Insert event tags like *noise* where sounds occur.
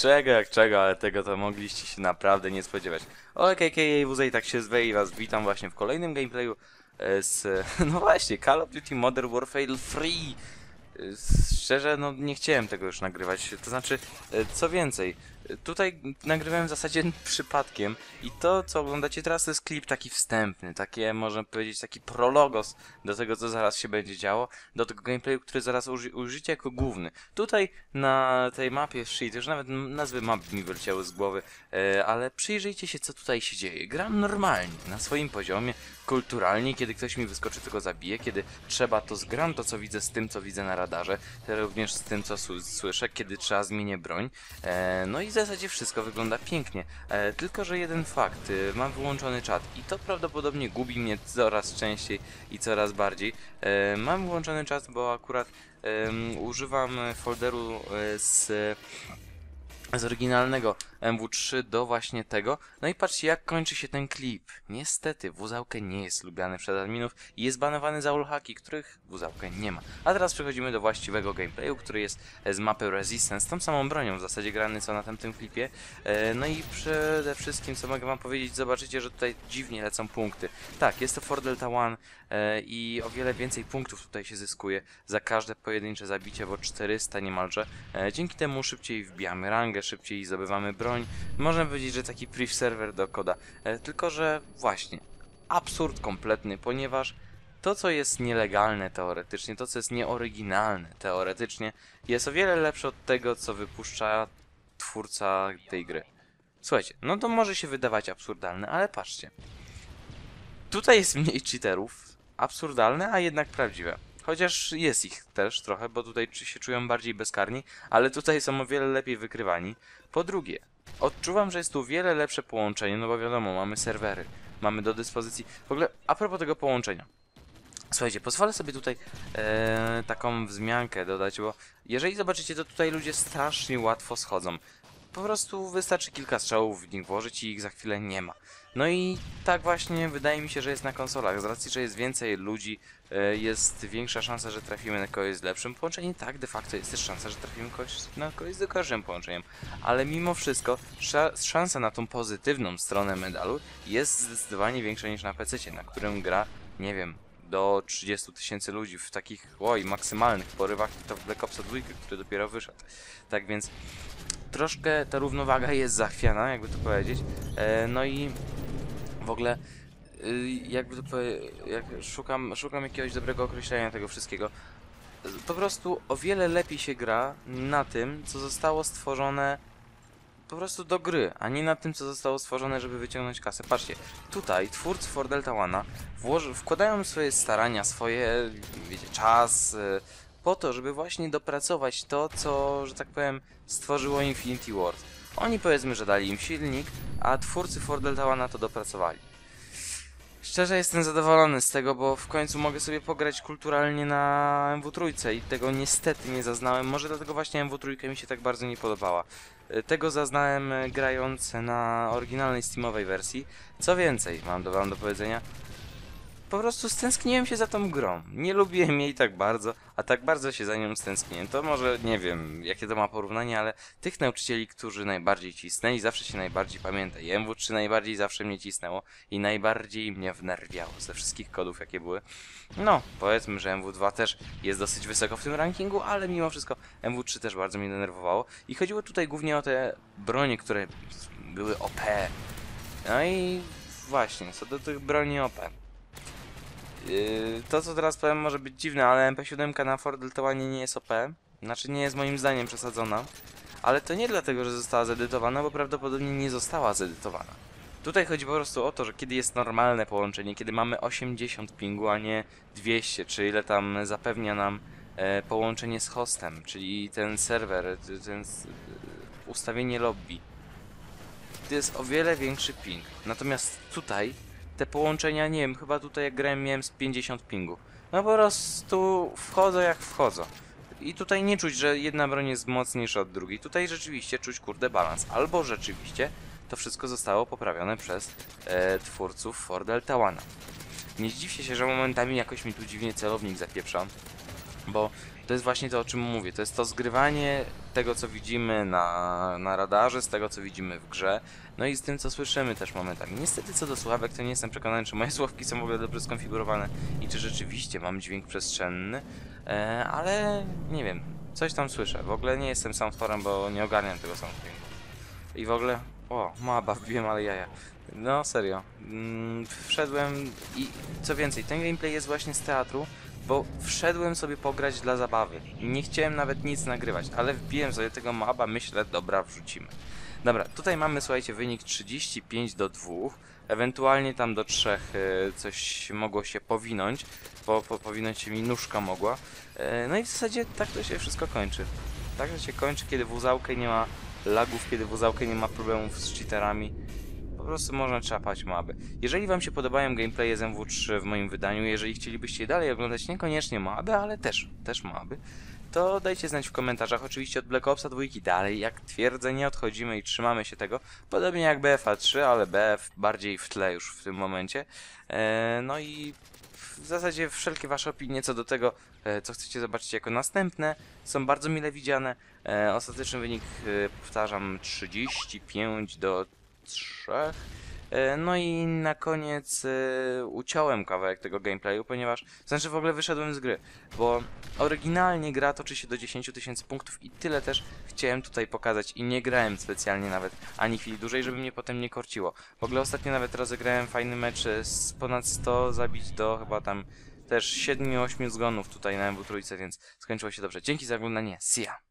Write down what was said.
Czego jak czego, ale tego to mogliście się naprawdę nie spodziewać. OKKA WZ i tak się zwe i was witam właśnie w kolejnym gameplayu e, z, *laughs* no właśnie, Call of Duty Modern Warfare Free. E, Szczerze, no nie chciałem tego już nagrywać, to znaczy, e, co więcej, tutaj nagrywałem w zasadzie przypadkiem i to, co oglądacie teraz, to jest klip taki wstępny, takie, można powiedzieć, taki prologos do tego, co zaraz się będzie działo, do tego gameplayu, który zaraz uży użycie jako główny. Tutaj na tej mapie Shit, już nawet nazwy map mi wyleciały z głowy, e, ale przyjrzyjcie się, co tutaj się dzieje. Gram normalnie, na swoim poziomie, kulturalnie, kiedy ktoś mi wyskoczy, to go zabiję, kiedy trzeba, to zgram to, co widzę z tym, co widzę na radarze, również z tym, co sły- słyszę, kiedy trzeba zmienię broń. E, no i zasadzie wszystko wygląda pięknie. E, tylko, że jeden fakt, y, mam wyłączony czat i to prawdopodobnie gubi mnie coraz częściej i coraz bardziej. E, mam wyłączony czat, bo akurat em, używam folderu e, z z oryginalnego MW3 do właśnie tego. No i patrzcie jak kończy się ten klip. Niestety Wuzałkę nie jest lubiany przez adminów i jest banowany za ulhaki, których Wuzałkę nie ma. A teraz przechodzimy do właściwego gameplayu, który jest e, z mapy Resistance, tą samą bronią w zasadzie grany co na tamtym klipie. E, No i przede wszystkim co mogę wam powiedzieć, zobaczycie, że tutaj dziwnie lecą punkty. Tak, jest to Fort Delta One e, i o wiele więcej punktów tutaj się zyskuje za każde pojedyncze zabicie, bo 400 niemalże. Dzięki temu szybciej wbijamy rangę, szybciej zdobywamy broń. Można powiedzieć, że taki priv server do koda. E, Tylko, że właśnie, absurd kompletny, ponieważ to, co jest nielegalne teoretycznie, to, co jest nieoryginalne teoretycznie, jest o wiele lepsze od tego, co wypuszcza twórca tej gry. Słuchajcie, no to może się wydawać absurdalne, ale patrzcie. Tutaj jest mniej cheaterów, absurdalne, a jednak prawdziwe. Chociaż jest ich też trochę, bo tutaj się czują bardziej bezkarni, ale tutaj są o wiele lepiej wykrywani. Po drugie, odczuwam, że jest tu wiele lepsze połączenie, no bo wiadomo, mamy serwery, mamy do dyspozycji. W ogóle, a propos tego połączenia. Słuchajcie, pozwolę sobie tutaj e, taką wzmiankę dodać, bo jeżeli zobaczycie, to tutaj ludzie strasznie łatwo schodzą. Po prostu wystarczy kilka strzałów w nich włożyć i ich za chwilę nie ma. No i tak właśnie wydaje mi się, że jest na konsolach. Z racji, że jest więcej ludzi, e, jest większa szansa, że trafimy na kogoś z lepszym połączeniem. Tak, de facto jest też szansa, że trafimy na kogoś z gorszym połączeniem. Ale mimo wszystko sza szansa na tą pozytywną stronę medalu jest zdecydowanie większa niż na PC, na którym gra, nie wiem, do 30 tysięcy ludzi w takich, oj, maksymalnych porywach to w Black Opsa 2, który dopiero wyszedł. Tak więc troszkę ta równowaga jest zachwiana, jakby to powiedzieć. E, no i w ogóle y, jakby to jak szukam, szukam jakiegoś dobrego określenia tego wszystkiego. Po prostu o wiele lepiej się gra na tym, co zostało stworzone po prostu do gry, a nie na tym, co zostało stworzone, żeby wyciągnąć kasę. Patrzcie, tutaj twórcy For Delta One'a wkładają swoje starania, swoje, wiecie, czas y, po to, żeby właśnie dopracować to, co, że tak powiem, stworzyło Infinity Ward. Oni powiedzmy, że dali im silnik, a twórcy For Delta One'a to dopracowali. Szczerze jestem zadowolony z tego, bo w końcu mogę sobie pograć kulturalnie na MW3 i tego niestety nie zaznałem. Może dlatego właśnie MW3 mi się tak bardzo nie podobała. Y, Tego zaznałem y, grając na oryginalnej Steamowej wersji. Co więcej, mam do wam do powiedzenia. Po prostu stęskniłem się za tą grą. Nie lubiłem jej tak bardzo, a tak bardzo się za nią stęskniłem. To może nie wiem, jakie to ma porównanie, ale tych nauczycieli, którzy najbardziej cisnęli, zawsze się najbardziej pamięta. I MW3 najbardziej zawsze mnie cisnęło i najbardziej mnie wnerwiało ze wszystkich kodów, jakie były. No, powiedzmy, że MW2 też jest dosyć wysoko w tym rankingu, ale mimo wszystko MW3 też bardzo mnie denerwowało. I chodziło tutaj głównie o te bronie, które były OP. No i właśnie, co do tych broni OP. Yy, to, co teraz powiem, może być dziwne, ale MP7 na Ford Delta One nie jest OP. Znaczy, nie jest moim zdaniem przesadzona. Ale to nie dlatego, że została zedytowana, bo prawdopodobnie nie została zedytowana. Tutaj chodzi po prostu o to, że kiedy jest normalne połączenie, kiedy mamy 80 pingu, a nie 200, czy ile tam zapewnia nam e, połączenie z hostem, czyli ten serwer, ten ustawienie lobby. To jest o wiele większy ping. Natomiast tutaj te połączenia, nie wiem, chyba tutaj jak grałem miałem z 50 pingu. No po prostu wchodzą jak wchodzą. I tutaj nie czuć, że jedna broń jest mocniejsza od drugiej. Tutaj rzeczywiście czuć kurde balans. Albo rzeczywiście to wszystko zostało poprawione przez e, twórców For Delta One. Nie zdziwcie się, że momentami jakoś mi tu dziwnie celownik zapieprza. Bo to jest właśnie to, o czym mówię. To jest to zgrywanie tego, co widzimy na, na radarze, z tego, co widzimy w grze, no i z tym, co słyszymy też momentami. Niestety, co do słuchawek, to nie jestem przekonany, czy moje *laughs* słuchawki są w ogóle dobrze skonfigurowane i czy rzeczywiście mam dźwięk przestrzenny, e, ale nie wiem, coś tam słyszę. W ogóle nie jestem soundforem, bo nie ogarniam tego soundformu. I w ogóle, o, maba, wbiłem, ale jaja. No, serio. Mm, wszedłem i co więcej, ten gameplay jest właśnie z teatru, bo wszedłem sobie pograć dla zabawy. Nie chciałem nawet nic nagrywać, ale wbiłem sobie tego maba, myślę, dobra, wrzucimy. Dobra, tutaj mamy, słuchajcie, wynik 35 do 2. Ewentualnie tam do 3 e, coś mogło się powinąć, bo po, powinąć się mi nóżka mogła. E, no i w zasadzie tak to się wszystko kończy. Tak to się kończy, kiedy w uzałkę nie ma lagów, kiedy w uzałkę nie ma problemów z cheaterami. Prostu można trzapać maby. Jeżeli wam się podobają gameplaye z MW3 w moim wydaniu, jeżeli chcielibyście dalej oglądać, niekoniecznie maby, ale też, też maby, to dajcie znać w komentarzach. Oczywiście od Black Opsa 2 dalej, jak twierdzę, nie odchodzimy i trzymamy się tego. Podobnie jak BFA 3, ale BF bardziej w tle już w tym momencie. Eee, no i w zasadzie wszelkie wasze opinie co do tego, e, co chcecie zobaczyć jako następne, są bardzo mile widziane. E, ostateczny wynik, e, powtarzam, 35 do 3. E, No i na koniec e, uciąłem kawałek tego gameplayu, ponieważ, znaczy w ogóle wyszedłem z gry, bo oryginalnie gra toczy się do 10 tysięcy punktów i tyle też chciałem tutaj pokazać i nie grałem specjalnie nawet ani chwili dłużej, żeby mnie potem nie korciło. W ogóle ostatnio nawet rozegrałem fajny mecz e, z ponad 100 zabić do chyba tam też 7-8 zgonów tutaj na MW3, więc skończyło się dobrze. Dzięki za oglądanie, see ya!